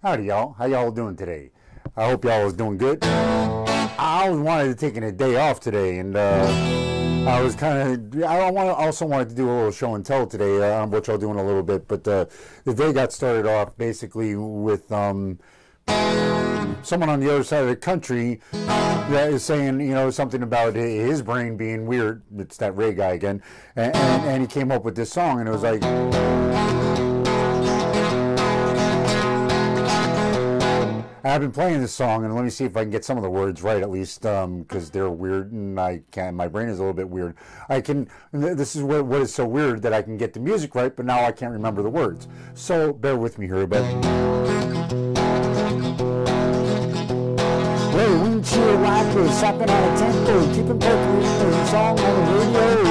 Howdy, y'all. How y'all doing today? I hope y'all was doing good. I always wanted to take a day off today, and uh, I was kind of. I want also wanted to do a little show and tell today, uh, which I'll do in a little bit. But uh, the day got started off basically with. Um, someone on the other side of the country that is saying, you know, something about his brain being weird. It's that Ray guy again. And, and, and he came up with this song, and it was like. I've been playing this song, and let me see if I can get some of the words right, at least, because um, they're weird, and I can. My brain is a little bit weird. I can. This is what, what is so weird that I can get the music right, but now I can't remember the words. So bear with me here a bit. Well, windshield wipers, shopping on a tempo, keeping the song on the radio.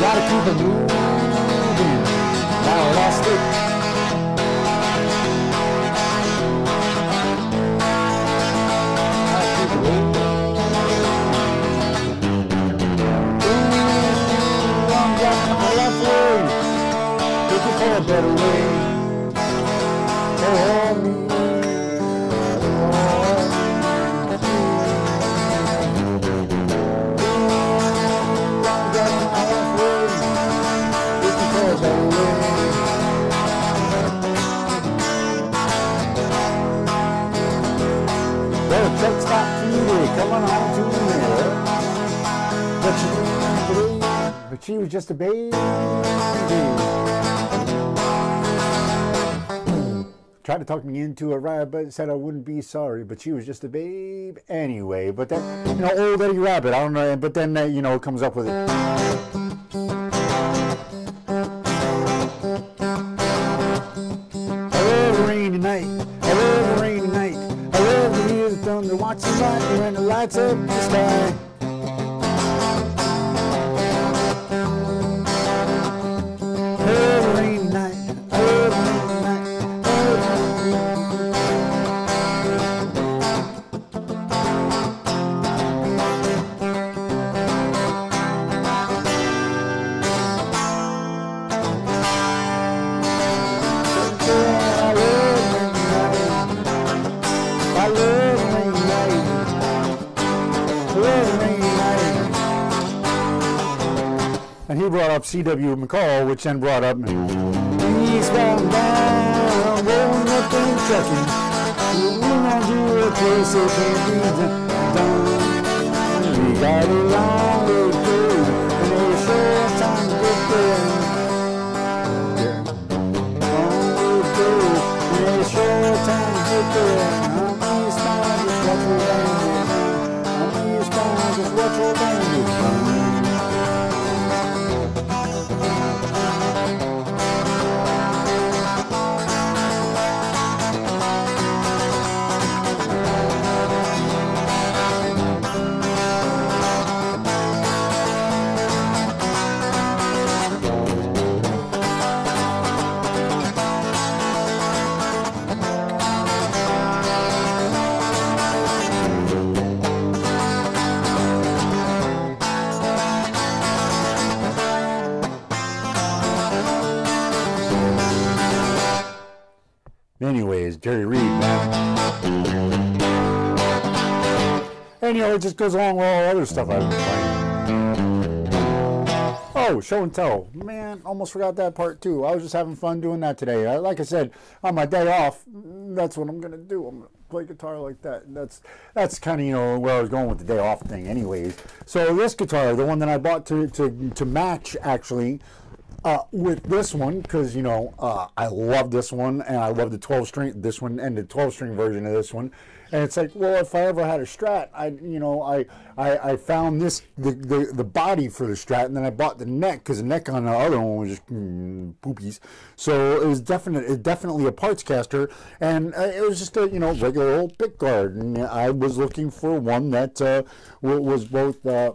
Gotta keep it moving. Now elastic. a better way for the truck today, coming on to but she was just a baby. tried to talk me into a ride, but said I wouldn't be sorry. But she was just a babe anyway. But then, you know, old Eddie Rabbitt. I don't know. But then, uh, you know, comes up with it. Watch the lightning when the lights up the sky. And he brought up C.W. McCall, which then brought up rolling up gonna do a place that can't be done. Anyways, Jerry Reed, man. And you know, it just goes along with all the other stuff I've been playing. Oh, show and tell. Man, almost forgot that part too. I was just having fun doing that today. Like I said, on my day off, that's what I'm gonna do. I'm gonna play guitar like that. And That's that's kind of you know where I was going with the day off thing. Anyways, so this guitar, the one that I bought to to to match actually uh, with this one because you know uh, I love this one and I love the 12 string this one and the 12 string version of this one. And it's like well if I ever had a Strat I you know I I, I found this the, the the body for the Strat and then I bought the neck because the neck on the other one was just mm, poopies. So it was definitely definitely a parts caster and uh, it was just a you know regular old pick guard and I was looking for one that uh, was both uh,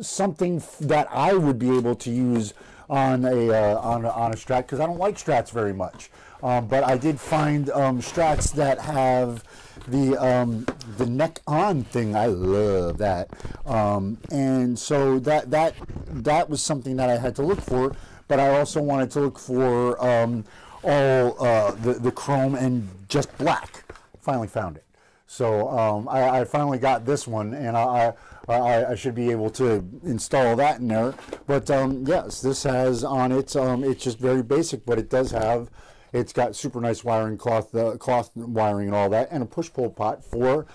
something that I would be able to use on a uh, on a, on a Strat because I don't like Strats very much. Um, but I did find um, Strats that have the um, the neck on thing. I love that, um, and so that that that was something that I had to look for. But I also wanted to look for um, all uh, the the chrome and just black. Finally found it. So um, I, I, finally got this one, and I, I, I, should be able to install that in there. But um, yes, this has on it. Um, it's just very basic, but it does have. It's got super nice wiring, cloth, uh, cloth wiring, and all that, and a push pull pot for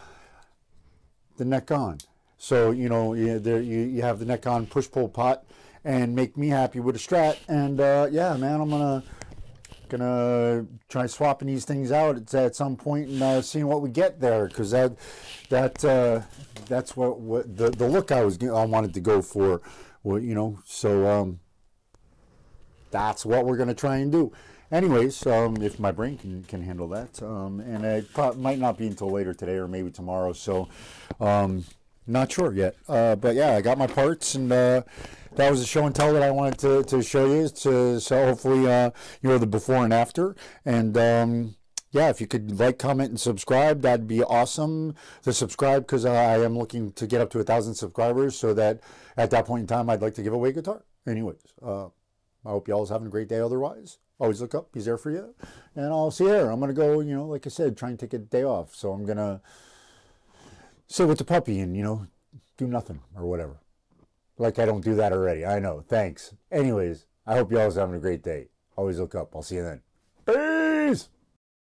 the neck on. So you know, you, there you, you have the neck on push pull pot, and make me happy with a Strat. And uh, yeah, man, I'm gonna gonna try swapping these things out at, at some point and uh, seeing what we get there because that that uh, that's what, what the the look I was I wanted to go for, well, you know. So um, that's what we're gonna try and do. Anyways, um, if my brain can, can handle that, um, and it might not be until later today or maybe tomorrow. So, um, not sure yet. Uh, but yeah, I got my parts and uh, that was a show and tell that I wanted to, to show you. To, so hopefully, uh, you know, the before and after. And um, yeah, if you could like, comment, and subscribe, that'd be awesome to subscribe because I am looking to get up to a thousand subscribers so that at that point in time, I'd like to give away a guitar. Anyways, uh, I hope y'all is having a great day otherwise. Always look up. He's there for you. And I'll see you there. I'm to go, you know, like I said, try and take a day off. So I'm to sit with the puppy and, you know, do nothing or whatever. Like I don't do that already. I know. Thanks. Anyways, I hope you all are having a great day. Always look up. I'll see you then. Peace.